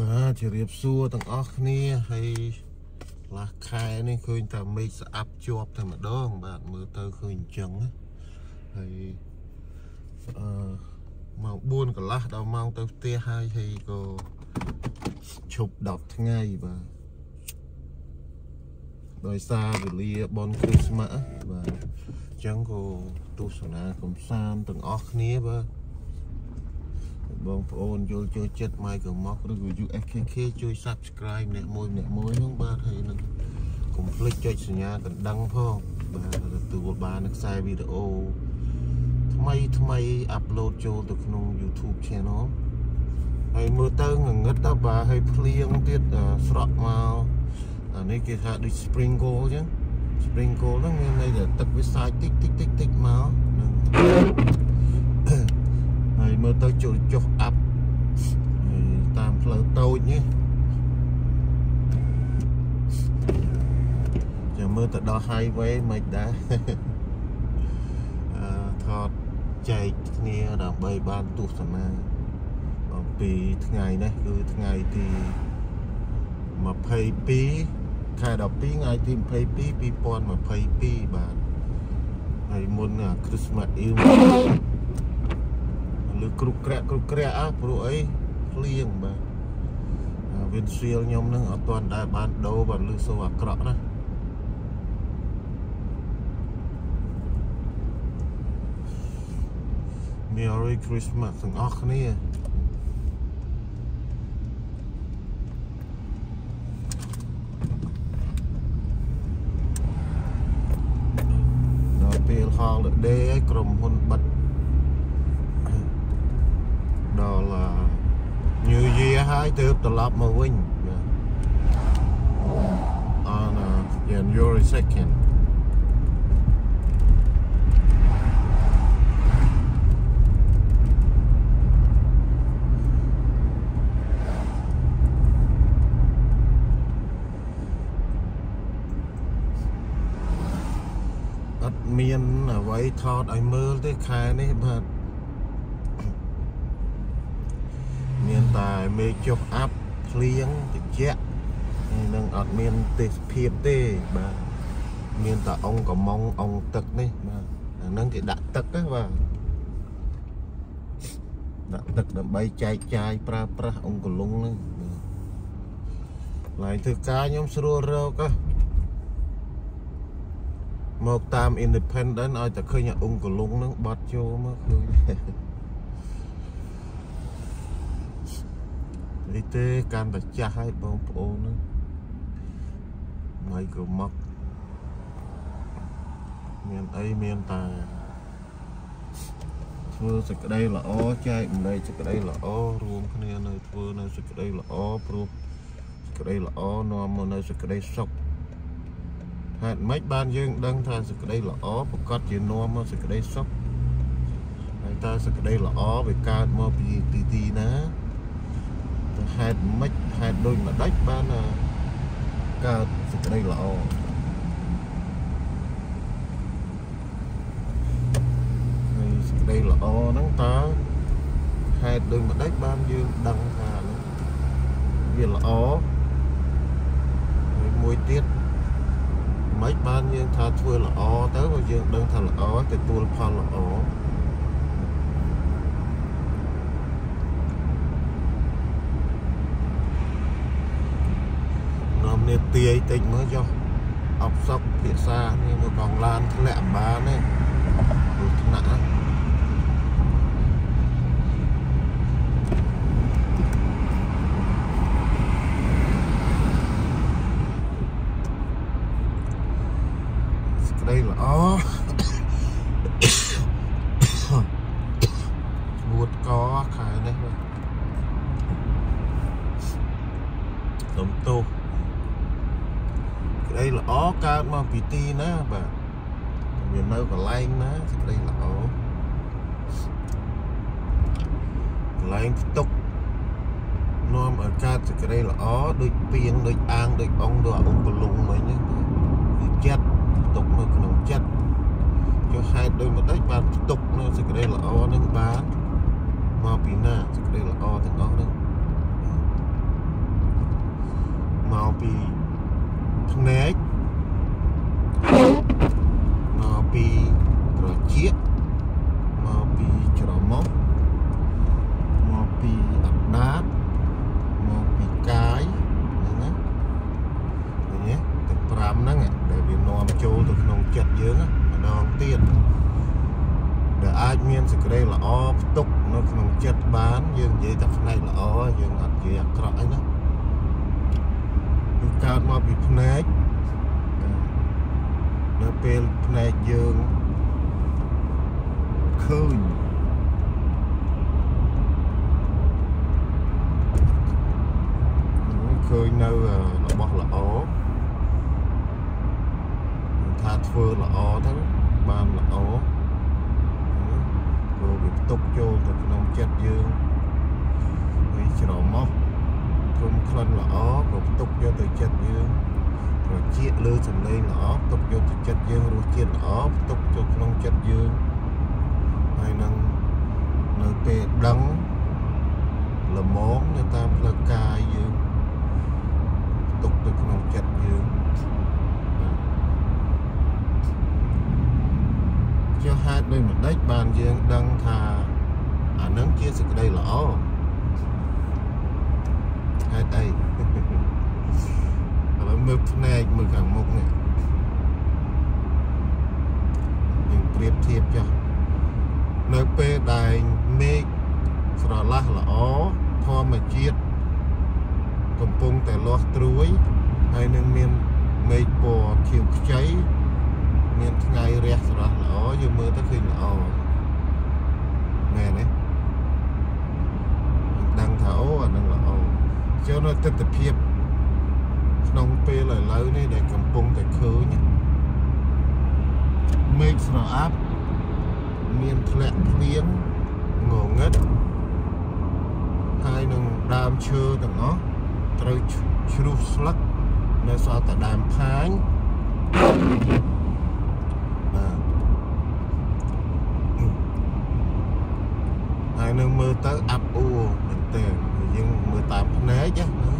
បាទជម្រាបសួរទាំងអស់គ្នាហើយខ្លះខែនេះឃើញតែមេឃស្អាប់ជាប់តែម្ដង បាទមើលទៅឃើញអញ្ចឹងហើយអឺម៉ោង4កន្លះដល់ម៉ោងទៅផ្ទះហើយហើយក៏ឈប់10ថ្ងៃបាទដោយសារវេលាបនគ្រីស្មាស់បាទអញ្ចឹងក៏ទស្សនាកំសាន្តទាំងអស់គ្នាបាទ បងប្អូនយល់ចូលចិត្ត Michael Mock ឬក៏ USKK ជួយ Subscribe ម្នាក់មួយម្នាក់មួយហ្នឹងបាទហើយនឹងកុំភ្លេចចុចសញ្ញាកណ្ដឹងផងបាទទទួលបានខ្សែវីដេអូថ្មីថ្មីអាប់ឡូតចូលទៅក្នុង YouTube Channel ហើយមើលទៅងងឹតដល់បាទហើយភ្លៀងទៀតស្រក់មកអានេះគេថាដូច sprinkle អញ្ចឹង sprinkle ហ្នឹងមានន័យថាទឹកវាសាយតិចតិចតិចតិចមកហ្នឹង ហើយមើលទៅជុលចុះអាប់តាមផ្លូវតូចនេះចាំមើលទៅដល់ highway មិនដែរអឺថតចែកគ្នាដើម្បីបានទស្សនាអំពីថ្ងៃនេះគឺថ្ងៃទី22ខែ12ថ្ងៃទី22 2022បាទហើយមុន Christmas Eve ឬគ្រុកក្រាក់គ្រុកក្រាក់អើព្រោះអីភ្លៀងបាទវិនសៀលខ្ញុំនឹងអត់ទាន់ដែលបានដូរបាទលឺសូរអាក្រក់ណា Merry Christmas ទាំងអស់គ្នាដល់ពេល holiday ឲ្យក្រុមហ៊ុនបិទដល់ New Year ហើយ ទើបត្រឡប់មកវិញ on uh, January 2nd អត់មានអ្វីថតឲ្យមើលទេខែនេះបាទ មានតែមេឃចុះអាប់ភ្លៀងត្រជាក់នឹងអត់មានទេសភាពទេបាទមានតែអង្គកំងអង្គទឹកនេះបាទអាហ្នឹងគេដាក់ទឹកណាបាទដាក់ទឹកដើម្បីចែកចាយប្រើប្រាស់អង្គលុងហ្នឹងឡើយធ្វើការខ្ញុំស្រួលរកមកតាម independent ឲ្យតែឃើញអង្គលុងហ្នឹងបាត់ចូលមកឃើញ អីទេកាន់តែចាស់ហើយបងប្អូនហ្នឹងថ្ងៃក្រមុកមានអីមានតែធ្វើសេចក្តីល្អចែកម្លែកសេចក្តីល្អរួមគ្នានៅធ្វើនៅសេចក្តីល្អព្រោះសេចក្តីល្អនាំមកនៅសេចក្តីសុខហេតុម៉េចបានយើងដឹងថាសេចក្តីល្អប្រកាសជានាំមកសេចក្តីសុខហើយតើសេចក្តីល្អវាកើតមកពីទីទីណា ហេតុម៉េចហេតុដូចម្ដេចបានកើតសេចក្តីល្អហើយសេចក្តីល្អហ្នឹងតើហេតុដូចម្ដេចបានយើងដឹងថាវាល្អហើយមួយទៀតមិនបានយើងថាធ្វើល្អទៅបើយើងដឹងថាល្អទទួលផលល្អ នាទាយតិចមើលចុះអបសក់ភាសានេះមើលកងឡានធ្លាក់អំបានទេគ្រោះថ្នាក់ស្ដីល្អ mag ល្អផ្ទុកយកទៅចិត្តយើងរសជាតិល្អផ្ទុកចូលក្នុងចិត្តយើងហើយនឹងនៅពេលដឹងល្មមនៅតាមផ្លូវកាយយើងផ្ទុកទៅក្នុងចិត្តយើងជាហេតុដូចម្ដេចបានយើងដឹងថាអានឹងជាសេចក្តីល្អហេតុអីឥឡូវមើលភ្នែកមើលខាងមុខនេះយើង ប្រៀបធៀបចុះនៅពេលដែលមេឃស្រឡះល្អធម្មជាតិកំពុងតែលាស់ត្រួយហើយនឹងមានមេឃពណ៌ខៀវខ្ចីមានថ្ងៃរះស្រស់ល្អយើងមើលទៅឃើញល្អមែនទេដឹងថាអូអានឹងល្អចូលនៅទស្សនវិជ្ជាក្នុងពេលឥឡូវនេះដែលកំពុងតែឃើញមេឃ ស្រអាប់មានធ្លាក់ភ្លៀងងងឹតហើយនឹងដើមឈើទាំងអស់ត្រូវជ្រុះស្លឹកនៅសល់តែដើមផាញបាទហើយនឹងមើលទៅអាប់អួរមែនតើយើងមើលតាមភ្នែកណា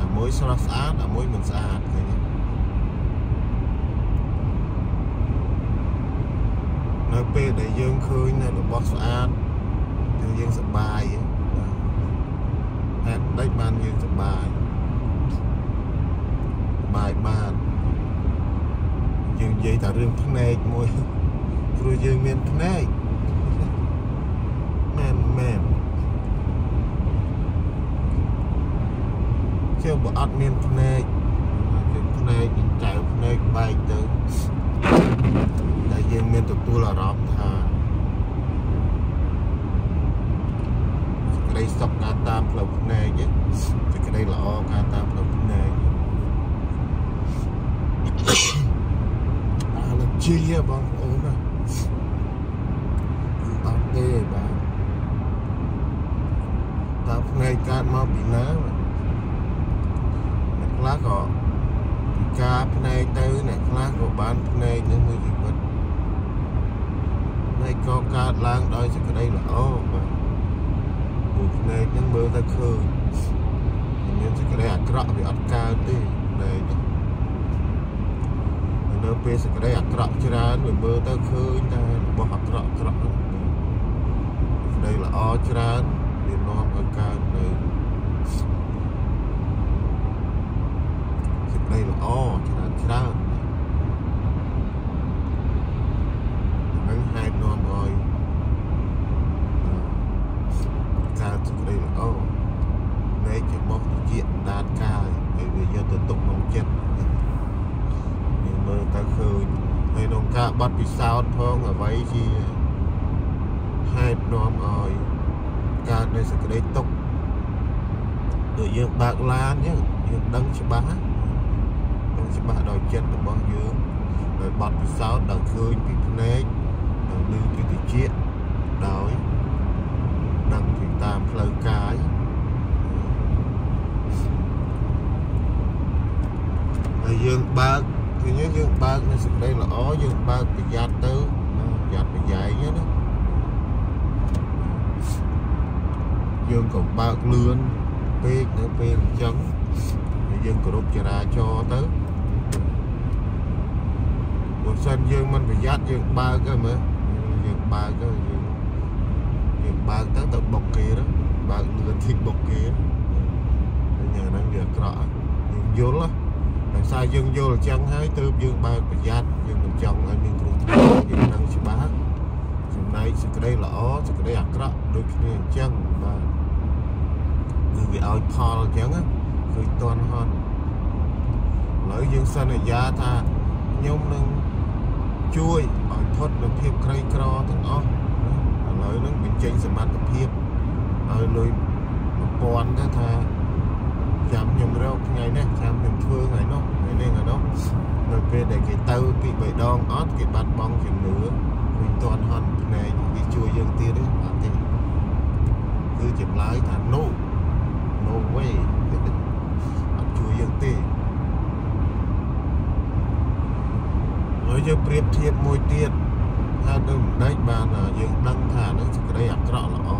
អាមួយស្រស់ស្អាតអាមួយមិនស្អាតឃើញទេ នៅពេលដែលយើងឃើញនៅរបស់ស្អាតគឺយើងសប្បាយហេតុដេចបានយើងសប្បាយបាយបានយើងនិយាយតែរឿងភ្នែកមួយព្រោះយើងមានភ្នែកមែនមែនជឿបើអត់មានភ្នែកយើងភ្នែកចៅភ្នែកបែកទៅតែយើង មានទទួលអារម្មណ៍ថាសេចក្តីសុខការតាមផ្លូវភ្នែកសេចក្តីល្អការតាមផ្លូវភ្នែកអាឡជីបងប្អូនណាអត់ទេបាទតើភ្នែកកើតមកពីណាអ្នកខ្លះក៏ពិការភ្នែកទៅអ្នកខ្លះក៏បានភ្នែកនឹងមួយជីវិតភ្នែកក៏កើតឡើងដោយសេចក្តីល្អបាទព្រោះភ្នែកនឹងមើលទៅឃើញមានសេចក្តីអាក្រក់វាអត់កើតទេភ្នែកនេះ នៅពេលសេចក្តីអាក្រក់ច្រើនវាមើលទៅឃើញតែរបស់អាក្រក់អាក្រក់ហ្នឹងសេចក្តីល្អច្រើនវានាំឲ្យកើតនៅសេចក្តីល្អច្រើនច្រើននឹងហេតុនាំឲ្យកើតសេចក្តីល្អនៃជាមកជាដាតកាយហើយវាយកទៅទុកក្នុងចិត្តមើលទៅឃើញហើយក្នុងការ បាត់ពិសោធន៍ផងអ្វីជាហេតុនាំឲ្យកើតនៅសេចក្តីទុកដូចយើងបើកឡានយើងយើងដឹងច្បាស់ដឹងច្បាស់ដោយចិត្តរបស់យើងដោយបាត់ពិសោធន៍ដោយឃើញពីភ្នែកដោយឮពីតិចដោយដឹងពីតាមផ្លូវកាយហើយយើងបើក ឃើញយើងបើកនៅសេចក្តីល្អយើងបើកប្រយ័ត្នទៅប្រយ័ត្នប្រយែងណាយើងក៏បើកលឿនពេកនៅពេលអញ្ចឹងហើយយើងគោរពចរាចរណ៍ទៅបើសិនយើងមិនប្រយ័ត្នយើងបើកទៅមើលយើងបើកទៅយើងយើងបើកទៅទៅបុកគេទៅបើកលឿនធីកបុកគេហើយយ៉ាងហ្នឹងវាអាក្រក់យើងយល់ណា ដោយសារយើងយល់អញ្ចឹងហើយទើបយើងបើកប្រយ័ត្នយើងមិនចង់ឲ្យមានគ្រោះថ្នាក់យើងដឹងច្បាស់សម្ចំណែកសេចក្តីល្អសេចក្តីអាក្រក់ដូចគ្នាអញ្ចឹងបាទគឺវាឲ្យផលអញ្ចឹងឃើញតន់ហត់ឥឡូវយើងសន្យាថាខ្ញុំនឹងជួយឲ្យផុតនូវភាពក្រីក្រទាំងអស់ឥឡូវហ្នឹងបញ្ចេញសមត្ថភាពឲ្យលុយ1000ទៅថាចាំខ្ញុំរកថ្ងៃនេះចាំខ្ញុំធ្វើថ្ងៃនោះ ថ្ងៃនេះថ្ងៃនោះនៅពេលដែលគេទៅពី3ដងអត់គេបាត់បង់ជំនឿឃើញតន់ហន់ភ្នែកវាជួយយើងទៀតទេអត់ទេគឺចម្លើយថា no no way អត់ជួយយើងទេហើយយើងប្រៀបធៀបមួយទៀតថាដូចម្ដេចបានយើងដឹងថានឹងសេចក្តីអាក្រក់ល្អ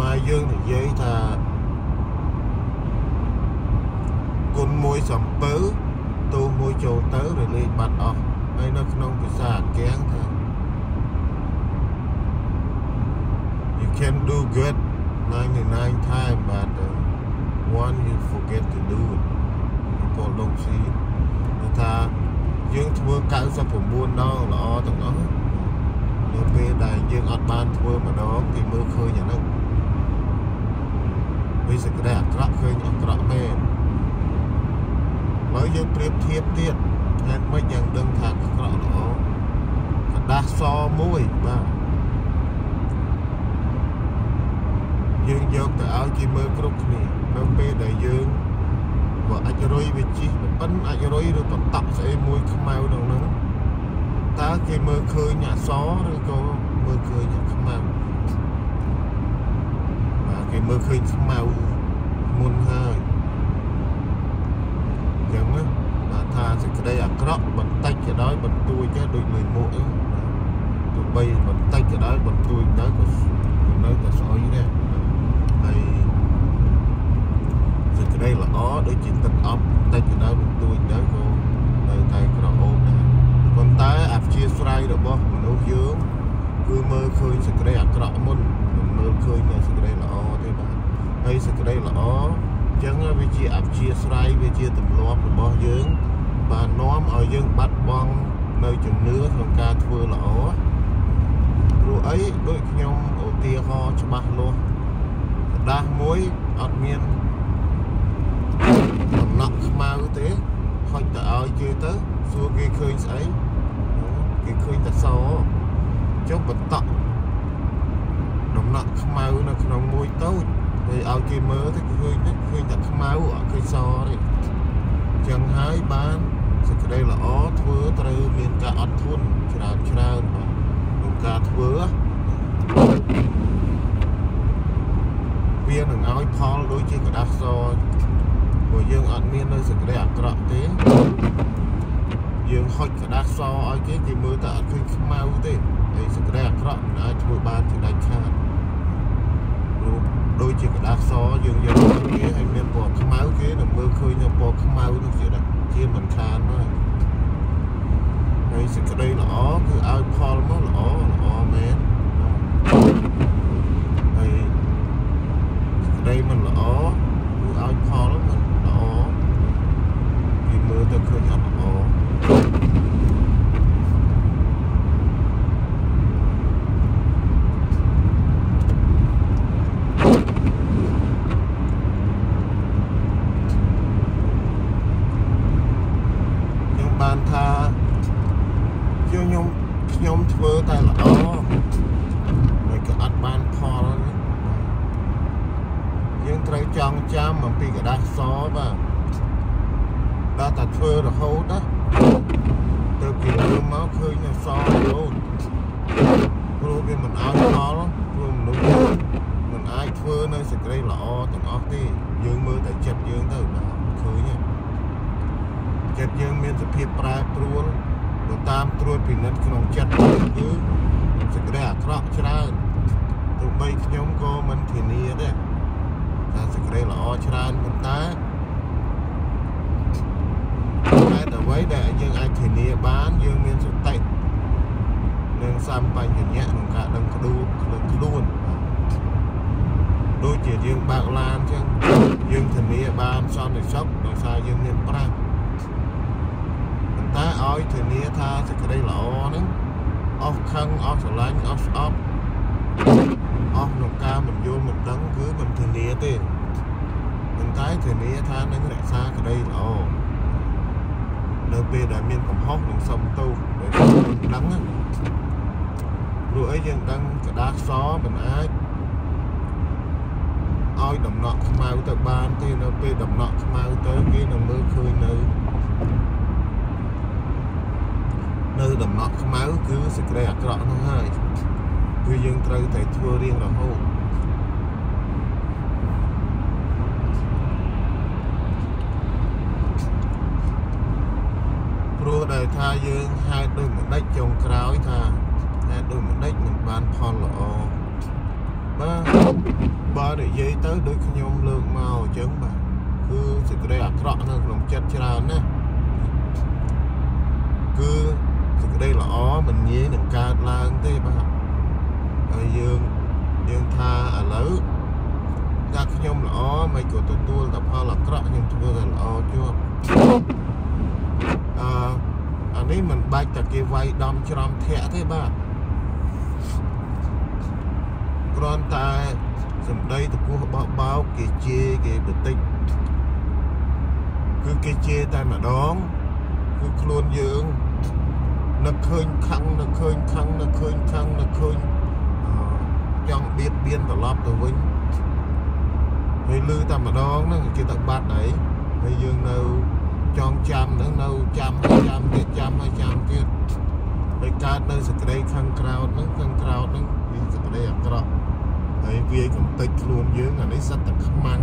មកយើងនិយាយថាគុណមួយ សំពៅទោសមួយចូលទៅរលាយបាត់អស់ហើយនៅក្នុងភាសាអាកៀងថា you can do good 99 times but uh, one you forget to do it ពលដងស៊ីថាយើងធ្វើ99ដងល្អទាំងអស់នៅពេលដែលយើងអត់បានធ្វើម្ដងគេមើលឃើញអាហ្នឹងវាសេចក្តីអាក្រក់ឃើញអាក្រក់មែន ហើយយើងប្រៀបធៀបទៀតហេតុម៉េចយ៉ាងដឹងថាអាក្រក់ល្អกระดาษសមួយបាទយើងយកទៅឲ្យគេមើលគ្រប់គ្នានៅពេលដែលយើងបើអាចរុយវាជីកប៉ិនអាចរុយឬបតក់ស្អីមួយខ្មៅក្នុងហ្នឹងតើគេមើលឃើញអក្សរឬក៏មើលឃើញខ្មៅបាទគេមើលឃើញខ្មៅមុ ក្តីអាក្រក់បន្តិចក៏ដោយបន្ទួចទៅដូចមួយមុខអីទោះបីបន្តិចក៏ដោយបន្ទួចទៅក៏នៅតែស្អុយដែរហើយសេចក្តីល្អដូចជាទឹកអប់តិចក៏ដោយបន្ទួចទៅក៏នៅតែក្រអូបដែរប៉ុន្តែអព្យាស្រ័យរបស់មនុស្សយើងគឺមើលឃើញសេចក្តីអាក្រក់មុនមិនមើលឃើញនៅសេចក្តីល្អទេបាទហើយសេចក្តីល្អចឹងវាជាអព្យាស្រ័យវាជាទម្លាប់របស់យើង បាននាំឲ្យយើងបាត់បង់នៅជំនឿក្នុងការធ្វើល្អព្រោះអីដូចខ្ញុំឧទាហរណ៍ច្បាស់លាស់ដាស់មួយអត់មានដំណក់ខ្មៅទេហុចទៅឲ្យគេទៅសួរគេឃើញស្អីគេឃើញតែសចុះបន្តដំណក់ខ្មៅនៅក្នុងមួយតូចហើយឲ្យគេមើលទៅឃើញឃើញតែខ្មៅអត់ឃើញសទេចឹងហើយបាន សេចក្តីល្អធ្វើត្រូវមានការអត់ធន់ច្រើនច្រើនក្នុងការធ្វើវានឹងឲ្យផលដូចជាក្រដាសសព្រោះយើងអត់មាននៅសេចក្តីអាក្រក់ទេយើងហុចក្រដាសសឲ្យគេគេមើលតែអត់ឃើញខ្មៅទេហើយសេចក្តីអាក្រក់មិនអាចធ្វើបានជាដាច់ខាតព្រោះដូចជាក្រដាសសយើងយកទៅគេឲ្យមានពណ៌ខ្មៅគេនឹងមើលឃើញនៅពណ៌ខ្មៅនោះជាដា ជាមិនខានហើយហើយសេចក្តីល្អគឺឲ្យផលមកល្អល្អមែនហើយសេចក្តីមិនល្អគឺឲ្យផលមិនល្អគេមើលទៅឃើញអត់ ជាយើងបើកឡានអញ្ចឹងយើងធានាបានសន្តិសុខដោយសារយើងមានប្រាក់ប៉ុន្តែឲ្យធានាថាសេចក្តីល្អហ្នឹងអស់ខឹងអស់ស្រឡាញ់អស់ស្អប់អស់ក្នុងការមិនយល់មិនដឹងគឺមិនធានាទេប៉ុន្តែធានាថានឹងរក្សាក្តីល្អនៅពេលដែលមានកំហុសនឹងសុំទោសដោយមិនដឹងព្រោះអីយើងដឹងក្តារខ្សមិនអាច ឲ្យដំណក់ខ្មៅទៅបានទេនៅពេលដំណក់ខ្មៅទៅគេនឹងមើលឃើញនៅនៅដំណក់ខ្មៅគឺសេចក្តីអាក្រក់នោះហើយគឺយើងត្រូវតែធ្វើរៀងរហូតព្រោះដែលថាយើងហេតុដោយមិនដេចចុងក្រោយថាហេតុដោយមិនដេចមិនបានផលល្អ បាទបើនិយាយទៅដូចខ្ញុំលើកមកអញ្ចឹងបាទគឺសេចក្តីអាក្រក់នៅក្នុងចិត្តច្រើនណាស់គឺសេចក្តីល្អមិនងាយនឹងកើតឡើងទេបាទហើយយើងយើងថាឥឡូវថាខ្ញុំល្អមិនក៏ទទួលតែផលអាក្រក់ខ្ញុំធ្វើតែល្អជាប់អឺអានេះមិនបាច់តែគេវាយដំច្រំធាក់ទេបាទ គ្រាន់តែសម្ដីតពោះបោកបោកគេជេរគេបន្តិចគឺគេជេរតែម្ដងគឺខ្លួនយើងនឹកឃើញខឹងនឹកឃើញខឹងនឹកឃើញខឹងនឹកឃើញចង់បៀតបៀនត្រឡប់ទៅវិញហើយលឺតែម្ដងហ្នឹងគេទៅបាត់ហើយហើយយើងនៅចងចាំហ្នឹងនៅចាំចាំទៀតចាំហើយចាំទៀតហើយកើតនៅសក្តិខឹងក្រោតហ្នឹងខឹងក្រោតហ្នឹងវាសក្តិអាក្រក់ ហើយវាកំតិចខ្លួនយើងអានេះសិតតែខ្មាំង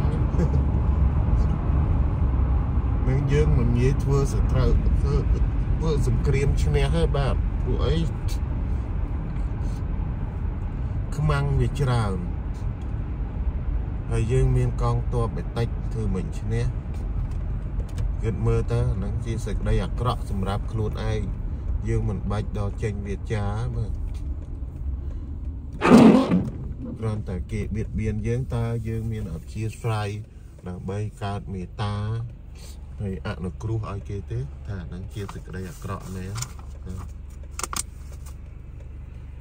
នឹងយើងមិនងាយធ្វើសត្រូវធ្វើធ្វើសង្គ្រាមឈ្នះទេបាទព្រោះអីខ្មាំងវាច្រើនហើយយើងមានកងទ័ពបន្តិចធ្វើមិនឈ្នះគិតមើលទៅហ្នឹងជាសេចក្តីអាក្រក់សម្រាប់ខ្លួនឯងយើងមិនបាច់ដល់ចេញវាចាបាទ គ្រាន់តែគេបៀតបៀនយើងតើយើងមានអធិស្ឋានដើម្បីកើតមេត្តាហើយអនុគ្រោះឲ្យគេទេថាហ្នឹងជាសេចក្តីអាក្រក់មែន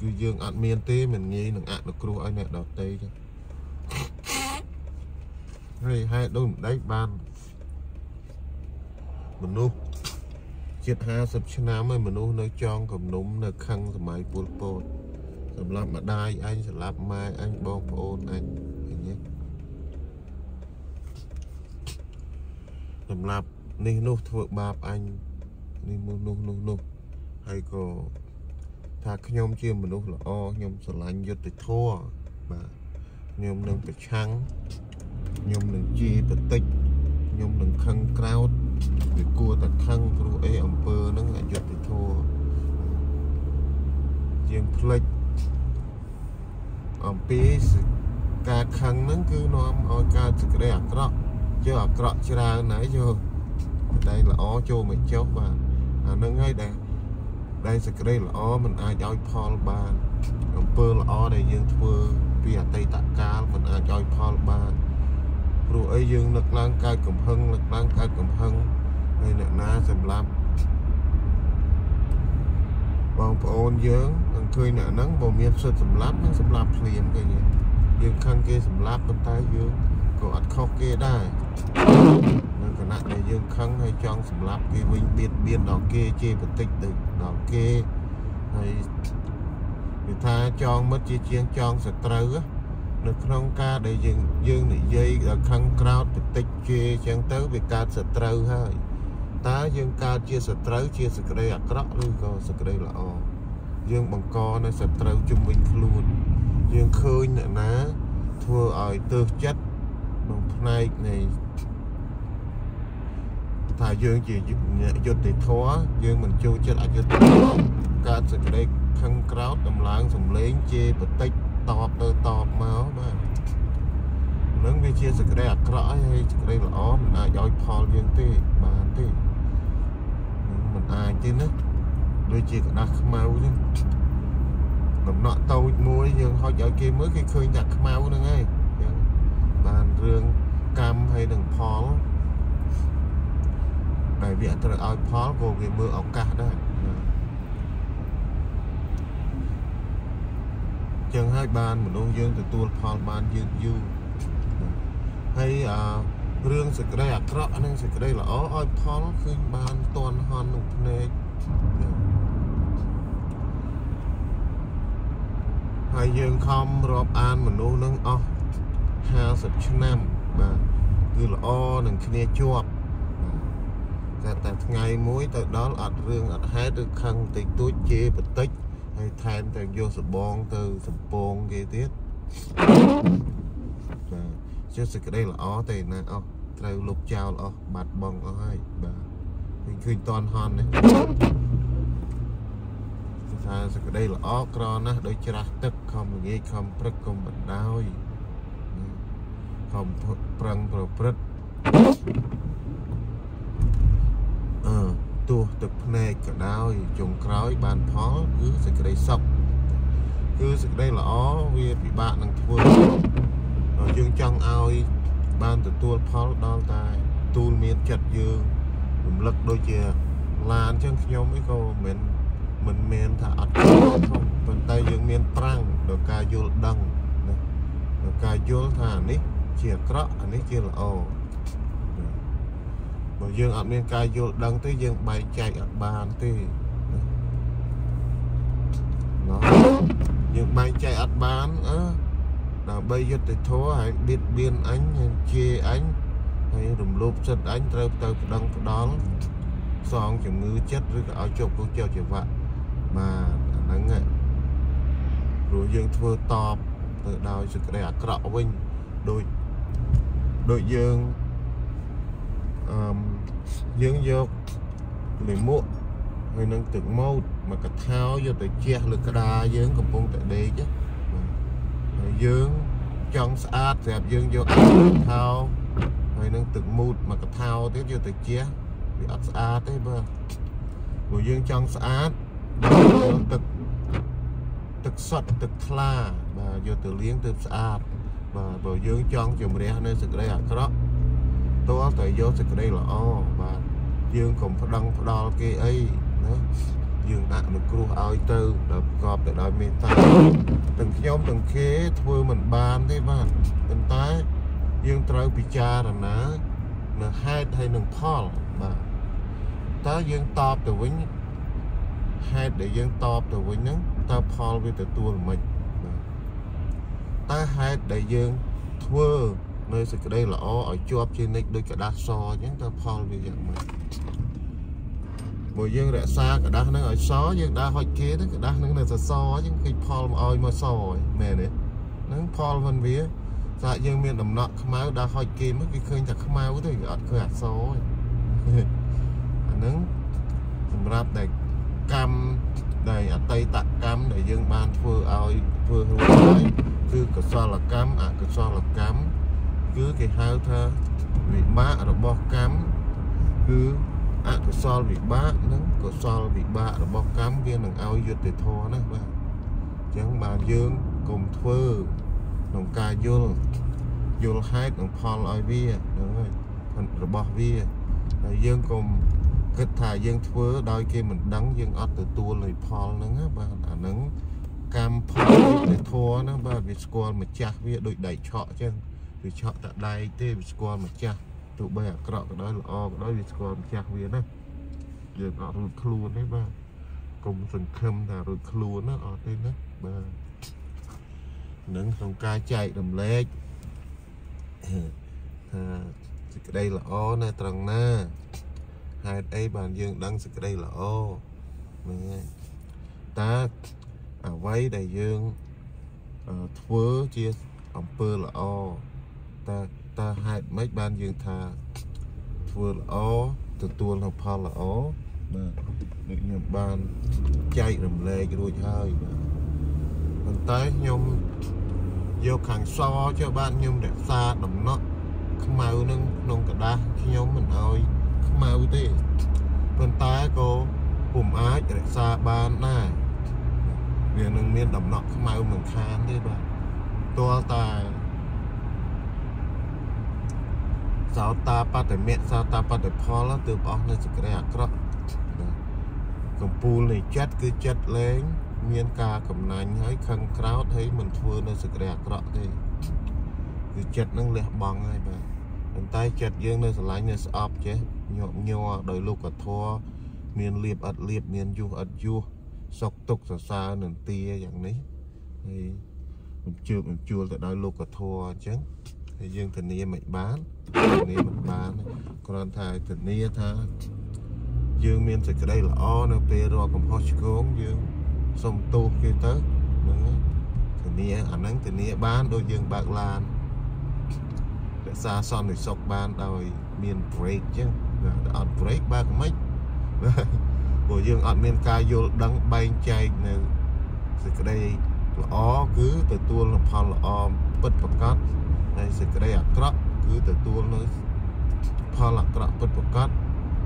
គឺយើងអត់មានទេមិនងាយនឹងអនុគ្រោះឲ្យអ្នកដទៃទេហើយហេតុដូចម្ដេចបានមនុស្សជិត50ឆ្នាំហើយមនុស្សនៅចងគំនុំនៅខឹងសម័យពលពត សម្រាប់ម្ដាយអញសម្រាប់ម៉ែអញបងប្អូនអញឃើញទេសម្រាប់នេះនោះធ្វើបាបអញនេះនោះនោះនោះនោះហើយក៏ថាខ្ញុំជាមនុស្សល្អខ្ញុំស្រឡាញ់យុត្តិធម៌បាទខ្ញុំនឹងប្រឆាំងខ្ញុំនឹងជាបតិចខ្ញុំនឹងខឹងក្រោតវាគួរតែខឹងព្រោះអីអំពើហ្នឹងអយុត្តិធម៌យើងផ្លេច អំពីការខឹងហ្នឹងគឺនាំឲ្យកើតសេចក្តីអាក្រក់ជើអាក្រក់ច្រើនហើយយកតែល្អចូលមកចុះបាទអានឹងហើយដែលដែលសេចក្តីល្អមិនអាចឲ្យផលបានអំពើល្អដែលយើងធ្វើពីអតីតកាលមិនអាចឲ្យផលបានព្រោះអីយើងនឹកឡើងកើតកំហឹងនឹកឡើងកើតកំហឹងហើយអ្នកណាសម្លាប់ បងប្អូនយើងនឹងឃើញអ្នកហ្នឹងបើមានសិទ្ធសម្លាប់នឹងសម្លាប់ភ្លាមគេយើងខឹងគេសម្លាប់ប៉ុន្តែយើងក៏អត់ខុសគេដែរនៅគណៈដែលយើងខឹងហើយចង់សម្លាប់គេវិញបៀតបៀនដល់គេជេរបន្តិចទៅដល់គេហើយវាថាចងមិត្តជាជាងចងសត្រូវនៅក្នុងការដែលយើងយើងនិយាយដល់ខឹងក្រោតបន្តិចជេរអញ្ចឹងទៅវាកើតសត្រូវហើយ តើយើងកើតជាសត្រូវជាសក្តីអាក្រក់ឬក៏សក្តីល្អយើងបង្កនៅសត្រូវជំវិញខ្លួនយើងឃើញអ្នកណាធ្វើឲ្យទើសចិត្តក្នុងផ្នែកនៃថាយើងជាយុត្តិធម៌យើងមិនចូលចិត្តអយុត្តិធម៌កើតសេចក្តីខឹងក្រោតដំឡើងសម្លេងជេរបតិចតបទៅតបមកបាទនឹងវាជាសេចក្តីអាក្រក់ហើយសេចក្តីល្អមិនអាចឲ្យផលយើងទេបានទេមិន អាចទេណាដូចជាกระดาษខ្មៅហ្នឹងដំណក់តូចមួយយើងហុចឲ្យគេមើលគេឃើញតែខ្មៅហ្នឹងហើយចឹងបានរឿងកម្មហើយនឹងផលដែលវាត្រូវឲ្យផលក៏វាមើលឱកាសដែរ ចឹងហើយបានមនុស្សយើងទទួលផលបានយឺតយូរហើយអា រឿងសេចក្តីអាក្រក់និងសេចក្តីល្អឲ្យផលឃើញបានតន់ហន់នឹងភ្នែកហើយយើងខំរាប់អានមនុស្សនឹងអស់50ឆ្នាំបាទគឺល្អនឹងគ្នាជាប់តែតែថ្ងៃមួយទៅដល់អត់រឿងអត់ហេតុឬខឹងតិចតួចជេរបន្តិចហើយថែមទាំងយកសបងទៅសំពងគេទៀតបាទជាសេចក្តីល្អតែណាអស់ ត្រូវលុបចោលអស់បាត់បង់អស់ហើយបាទឃើញឃើញតន់ហន់នេះថាសេចក្តីល្អក្រណាស់ដោយច្រាស់ទឹកខំល្ងាចខំព្រឹកកុំបណ្ដោយខំប្រឹងប្រព្រឹត្តអឺទោះទឹកភ្នែកក៏ដោយចុងក្រោយបានផលគឺសេចក្តីសុខគឺសេចក្តីល្អវាពិបាកនឹងធ្វើយើងចង់ឲ្យ បានទទួលផលដល់តែទូលមានចិត្តយើងរំលឹកដូចជាឡានចឹងខ្ញុំអីក៏មិនមិនមែនថាអត់ប៉ុន្តែយើងមានប្រាំងដល់ការយល់ដឹងណាដល់ការយល់ថានេះជាអាក្រក់អានេះជាល្អបើយើងអត់មានការយល់ដឹងទេយើងបែកចែកអត់បានទេណាយើងបែកចែកអត់បានអឺ ដើម្បីយុត្តិធម៌ហើយបៀតបៀនអញហើយជាអញហើយរំលោភចិត្តអញត្រូវទៅប្តឹងផ្ដាល់សងជំងឺចិត្តឬក៏ឲ្យជប់គូចោចវៈបាទអាហ្នឹងព្រោះយើងធ្វើតបទៅដោយសេចក្តីអាក្រក់វិញដូចដូចយើងអឺយើងយកលិមួកហើយនឹងទឹកម៉ូតមកកថាយកទៅជះលើក្តារយើងកំពុងតែដេកហើ យយើងចង់ស្អាតស្រាប់យើងយកអាថោហើយនឹងទឹកមូតមកកថាទៀតយកទៅជះវាអត់ស្អាតទេបាទព្រោះយើងចង់ស្អាតយកទឹកទឹកសុទ្ធទឹកថ្លាបាទយកទៅលាងទៅស្អាតបាទបើយើងចង់ជំរះនៅសេចក្តីអាក្រក់តើតែយកសេចក្តីល្អបាទយើងកុំប្តឹងផ្ដាល់គេអីណា យើងអនុគ្រោះឲ្យទៅដល់ប្រកបទៅដោយមេត្តាទាំងខ្ញុំទាំងគេធ្វើមិនបានទេបាទប៉ុន្តែយើងត្រូវពិចារណានៅហេតុហើយនឹងផលបាទតើយើងតបទៅវិញហេតុដែលយើងតបទៅវិញហ្នឹងតើផលវាទទួលមិនបាទតើហេតុដែលយើងធ្វើនៅសេចក្តីល្អឲ្យជាប់ជានិច្ចដូចกระดาษសអញ្ចឹងតើផលវាយ៉ាងម៉េច បើយើងរក្សាกระดาษហ្នឹងឲ្យសយើងដើរហុចគេទៅกระดาษហ្នឹងនៅសសអញ្ចឹងគេផលមកឲ្យមកសមែនទេហ្នឹងផលមិនវាថាយើងមានដំណក់ខ្មៅដើរហុចគេមកគេឃើញតែខ្មៅទៅគេអត់ឃើញអក្សរទេអាហ្នឹងសម្រាប់តែកម្មដែលអតីតកម្មដែលយើងបានធ្វើឲ្យធ្វើរួចហើយគឺកុសលកម្មអកុសលកម្មគឺគេហៅថាវិបាករបស់កម្មគឺ អកុសលវិបាកនិងកុសលវិបាករបស់កម្មវានឹងឲ្យយុត្តិធម៌ណាបាទអញ្ចឹងបាទយើងកុំធ្វើក្នុងការយល់យល់ហេតុនិងផលឲ្យវាហ្នឹងហើយរបស់វាហើយយើងកុំគិតថាយើងធ្វើដោយគេមិនដឹងយើងអត់ទទួលនៃផលហ្នឹងបាទអាហ្នឹងកម្មផលនៃធัวហ្នឹងបាទវាស្គាល់ម្ចាស់វាដូចដៃឆក់អញ្ចឹងវាឆក់តែដៃទេវាស្គាល់ម្ចាស់ ទោះបីអាក្រក់ក៏ដោយល្អក៏ដោយវាស្គាល់ម្ចាស់វាណាយើងអត់រួចខ្លួនទេបាទកុំសង្ឃឹមថារួចខ្លួនណាអត់ទេណាបាទនឹងក្នុងការចែករំលែកថាសេចក្តីល្អនៅត្រង់ណាហេតុអីបានយើងដឹងសេចក្តីល្អហ្នឹងហើយតើអ្វីដែលយើងធ្វើជាអំពើល្អតើ តើហេតុម៉េចបានយើងថាធ្វើល្អទទួលនៅផលល្អបាទដូចខ្ញុំបានចែករំលែករួចហើយបាទប៉ុន្តែខ្ញុំយកខាងសចុះបាទខ្ញុំរក្សាដំណក់ខ្មៅនឹងក្នុងกระดาษខ្ញុំមិនអោយខ្មៅទេប៉ុន្តែក៏ពុំអាចរក្សាបានដែរវានឹងមានដំណក់ខ្មៅមិនខានទេបាទទាល់តែ សោតាបតមៈសោតាបតផលទើបអស់នៅសេចក្តីអាក្រក់កម្ពូលនៃចិត្តគឺចិត្តលែងមានការកំណាញ់ហើយខឹងក្រោតហើយមិនធ្វើនៅសេចក្តីអាក្រក់ទេគឺចិត្តនឹងលះបង់ហើយបាទប៉ុន្តែចិត្តយើងនៅស្រឡាញ់នៅស្អប់ចេះញាប់ញ័រដោយលោកធម៌មានលៀបអត់លៀបមានយុះអត់យុះសុកទុកសរសើរនឹងទាយ៉ាងនេះហើយបញ្ជើបបញ្ជួលទៅដោយលោកធម៌អញ្ចឹងហើយយើងធានាមិនបានធា នាមិនបានគ្រាន់តែធានាថាយើងមានសេចក្តីល្អនៅពេលរកកំហុសឆ្គងយើងសុំទោសគេទៅហ្នឹងធានាអាហ្នឹងធានាបានដូចយើងបើកឡានរក្សាសន្តិសុខបានដោយមាន break ចឹងតែអត់ break បើកមិនព្រោះយើងអត់មានការយល់ដឹងបែងចែកនៅសេចក្តីល្អគឺទទួលនូវផលល្អពិតប្រាកដហើយសេចក្តីអាក្រក់ គឺទទួលនៅផលអាក្រក់ពិតប្រាកដ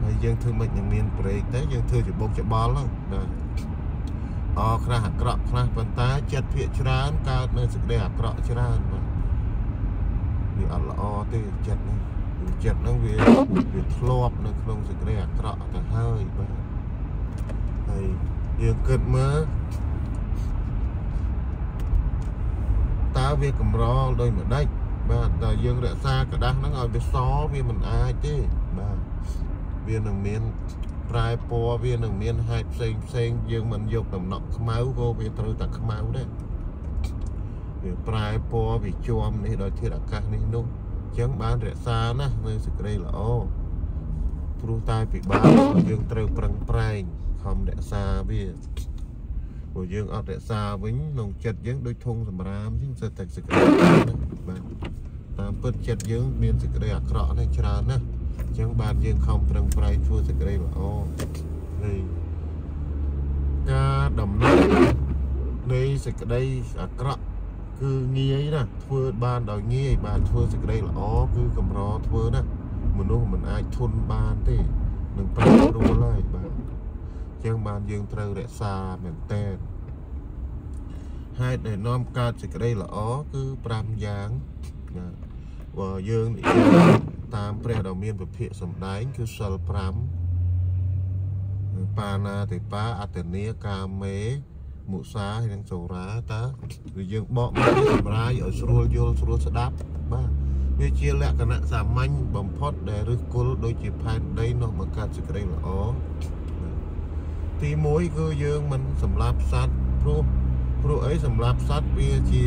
ហើយយើងធ្វើមិននឹងមានប្រេកទៅយើងធ្វើច្បុកច្បល់ហ្នឹងបាទអខ្លះអាក្រក់ខ្លះប៉ុន្តែចិត្តភាកច្រើនកើតនៅសេចក្តីអាក្រក់ច្រើនបាទវាអត់ល្អទេចិត្តហ្នឹងចិត្តហ្នឹងវាវាធ្លាប់នៅក្នុងសេចក្តីអាក្រក់ទៅហើយបាទហើយយើងគិតមើលតើវាកម្រដោយម្ដេច បាទតើយើងរក្សាกระดาษហ្នឹងឲ្យវាសវាមិនអាចទេបាទវានឹងមានប្រែពណ៌វានឹងមានហេតុផ្សេងផ្សេងយើងមិនយកដំណក់ខ្មៅក៏វាត្រូវតែខ្មៅដែរវាប្រែពណ៌វាជាប់នេះដោយធាតុអាកាសនេះនោះអញ្ចឹងបានរក្សាណានៅសេចក្តីល្អព្រោះតែពិបាកយើងត្រូវប្រឹងប្រែងខំរក្សាវា ព្រោះយើងអត់រក្សាវិញក្នុងចិត្តយើងដូចធុងសម្រាមអញ្ចឹងសិតតែសេចក្តីបាទតាមពិតចិត្តយើងមានសេចក្តីអាក្រក់នេះច្រើនណាស់អញ្ចឹងបានយើងខំប្រឹងប្រែងធ្វើសេចក្តីល្អហើយការដំណើរនៃសេចក្តីអាក្រក់គឺងាយណាស់ធ្វើបានដោយងាយបានធ្វើសេចក្តីល្អគឺកម្រធ្វើណាមនុស្សមិនអាចធន់បានទេនឹងប្រែប្រួលហើយបាទ ចឹងបានយើងត្រូវរក្សាមែនតើហេតុដែលនាំកើតសេចក្តីល្អគឺ5យ៉ាងណាបើយើងនិយាយតាមព្រះដ៏មានពភាកសំដែងគឺសិល5បាណាតិបាអតនីកាមេមុសាហើយនឹងសូរាតើគឺយើងបកមកសម្រាយឲ្យស្រួលយល់ស្រួលស្ដាប់បាទវាជាលក្ខណៈសាមញ្ញបំផុតដែលឫសគល់ដូចជាផែនដីនោះមកកាត់សេចក្តីល្អ ទី1គឺយើងមិនសម្លាប់សត្វព្រោះព្រោះអីសម្លាប់សត្វវាជា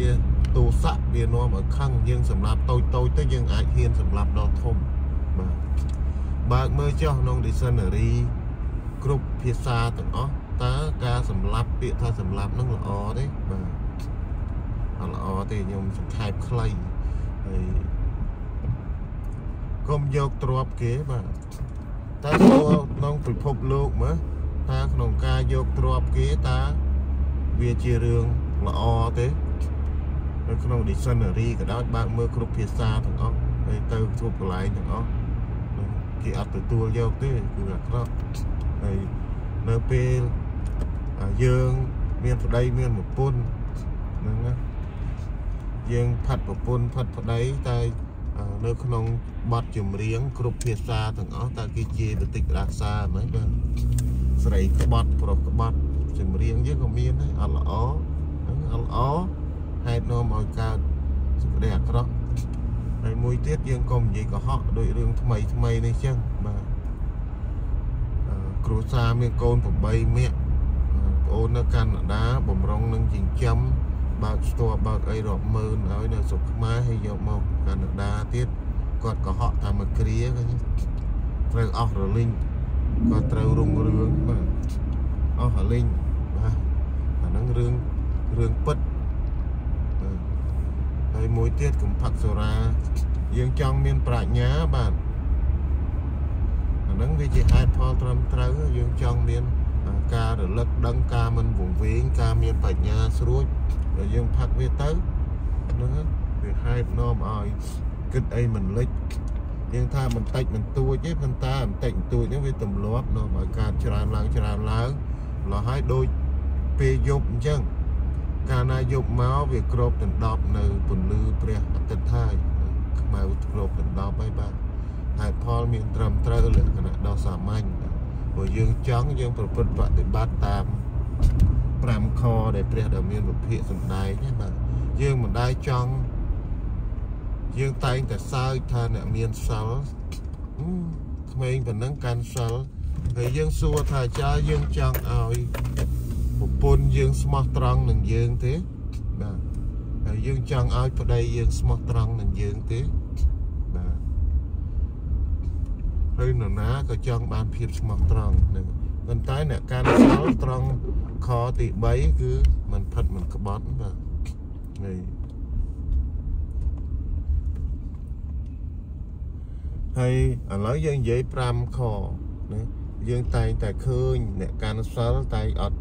ទោសៈវានាំឲ្យខឹងយើងសម្លាប់តូចតូចទៅយើងអាចហ៊ានសម្លាប់ដល់ធំបាទបើកមើលចុះក្នុង dictionary គ្រប់ភាសាទាំងអស់តើការសម្លាប់ពាក្យថាសម្លាប់នឹងល្អទេបាទអត់ល្អទេខ្ញុំសង្ខេបខ្លីហើយកុំយកទ្របគេបាទតើសួរក្នុងពិភពលោកមើល តើក្នុងការយកទ្របគេតើវាជារឿងល្អទេនៅក្នុង dictionary ក៏ដោយបើកមើលគ្រប់ភាសាទាំងអស់ហើយទៅគ្រប់កន្លែងទាំងអស់គេអត់ទទួលយកទេគឺអាក្រក់ហើយនៅពេលយើងមានប្តីមានប្រពន្ធហ្នឹងណាយើងផាត់ប្រពន្ធផាត់ប្តីតែនៅក្នុងបទចម្រៀងគ្រប់ភាសាទាំងអស់តើគេជាបតិករាសាហ្នឹងបាទ ស្រីក្បត់ប្រុសក្បត់ចម្រៀងយើងក៏មានដែរអត់ល្អហ្នឹងអត់ល្អហេតុនាំឲ្យកើតសេចក្តីអាក្រក់ហើយមួយទៀតយើងក៏និយាយកុហកដោយរឿងថ្មីថ្មីនេះចឹងបាទគ្រួសារមានកូន8នាក់ប្អូននៅកាណាដាបំរុងនឹងចិញ្ចឹមបើកស្ទាល់បើកអីរាប់ម៉ឺនហើយនៅស្រុកខ្មែរហើយយកមកកាណាដាទៀតគាត់កុហកតាមមួយគ្រាត្រូវអស់រលីង គាត់ត្រូវរុងរឿងបាទអស់រលីងបាទអាហ្នឹងរឿងរឿងពិតហើយមួយទៀតកំផឹកសូរាយើងចង់មានប្រាជ្ញាបាទអាហ្នឹងវាជាហេតុផលត្រឹមត្រូវយើងចង់មានការរលឹកដឹងការមិនវង្វេងការមានបញ្ញាស្រួចដែលយើងផឹកវាទៅហ្នឹងវាហេតុនាំឲ្យគិតអីមិនលិច យើងថាបន្តិចបន្តួចទេប៉ុន្តែបន្តិចបន្តួចហ្នឹងវាទម្លាប់នាំឲ្យការច្រើនឡើងច្រើនឡើងម្ល៉េះហើយដូចពេលយប់អញ្ចឹងកាលណាយប់មកវាក្របដណ្ដប់នៅពន្លឺព្រះអាទិត្យហើយខ្មៅក្របដណ្ដប់ហើយបាទហេតុផលមានត្រឹមត្រូវលក្ខណៈដ៏សាមញ្ញព្រោះយើងចង់យើងប្រព្រឹត្តបប្រតិបត្តិតាម5ខដែលព្រះដែលមានវិភាកសំដែងណាបាទយើងមិនដែលចង់ យើងតែងតែសើចថាអ្នកមានសិលក្មេងប៉ុណ្ណឹងកាន់សិលហើយយើងសួរថាចើយើងចង់ឲ្យប្រពន្ធយើងស្មោះត្រង់នឹងយើងទេបាទហើយយើងចង់ឲ្យប្តីយើងស្មោះត្រង់នឹងយើងទេបាទហើយនរណាក៏ចង់បានភាពស្មោះត្រង់នឹងប៉ុន្តែអ្នកកាន់សិលត្រង់ខទី3គឺមិនផិតមិនក្បត់បាទនេះ ហើយឥឡូវយើងនិយាយ5ខណាយើងតែងតែឃើញអ្នកកាន់សិលតែអត់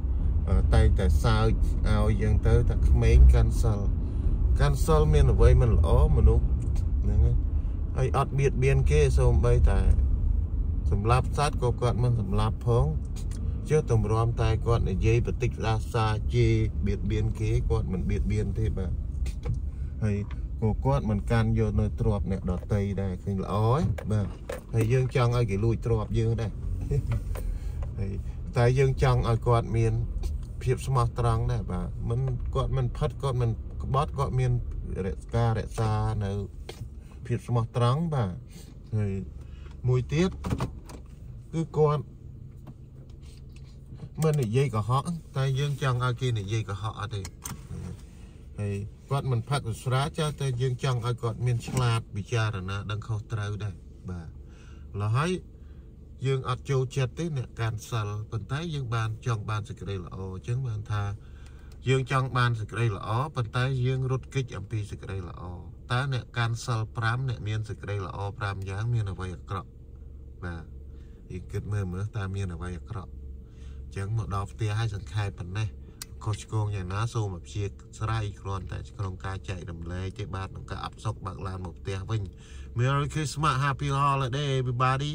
តែងតែសើចឲ្យយើងទៅតែក្មេងកាន់សិលកាន់សិលមានអ្វីមិនល្អមនុស្សហ្នឹងហើយអត់បៀតបៀនគេសូម្បីតែសម្លាប់សត្វក៏គាត់មិនសម្លាប់ផងចុះតម្រាំតែគាត់និយាយបតិចដាសាជេបៀតបៀនគេគាត់មិនបៀតបៀនទេបាទហើយ ក៏គាត់មិនកាន់យកនៅទ្របអ្នកដតីដែរឃើញល្អហើយបាទហើយយើងចង់ឲ្យគេលួចទ្របយើងដែរហើយតែយើងចង់ឲ្យគាត់មានភាពស្មោះត្រង់ដែរបាទមិនគាត់មិនផិតគាត់មិនក្បត់គាត់មានរក្សារក្សានៅភាពស្មោះត្រង់បាទហើយមួយទៀតគឺគាត់មិននិយាយកុហកតែយើងចង់ឲ្យគេនិយាយកុហកអត់ទេហើយ គាត់មិនផឹកស្រាចាតែយើងចង់ឲ្យគាត់មានឆ្លាតពិចារណាដឹងខុសត្រូវដែរបាទឡោះហើយយើងអត់ចូលចិត្តទេអ្នកកាន់សិលប៉ុន្តែយើងបានចង់បានសេចក្តីល្អអញ្ចឹងបានថា យើងចង់បានសេចក្តីល្អប៉ុន្តែយើងរត់គេចអំពីសេចក្តីល្អតើអ្នកកាន់សិល5អ្នកមានសេចក្តីល្អ5យ៉ាងមានអ្វីអាក្រក់បាទយើងគិតមើលមើលតើមានអ្វីអាក្រក់អញ្ចឹងមកដល់ផ្ទះឲ្យសង្ខេបប៉ុណ្ណេះ ខុសឆ្គងយ៉ាងណាសូមអព្យាស្រ័យគ្រាន់តែក្នុងការចែករំលែកទេបាទក្នុងការអបសុកបើកឡានមកផ្ទះវិញ Merry Christmas Happy Holiday everybody